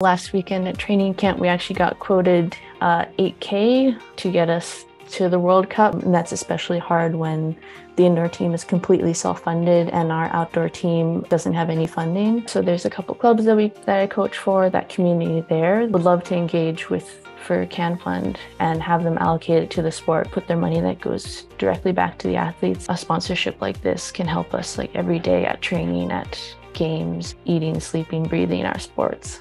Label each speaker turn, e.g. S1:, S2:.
S1: Last weekend at training camp, we actually got quoted uh, 8K to get us to the World Cup. And that's especially hard when the indoor team is completely self-funded and our outdoor team doesn't have any funding. So there's a couple clubs that we that I coach for, that community there. Would love to engage with for CAN Fund and have them allocate it to the sport, put their money that goes directly back to the athletes. A sponsorship like this can help us like every day at training, at games, eating, sleeping, breathing our sports.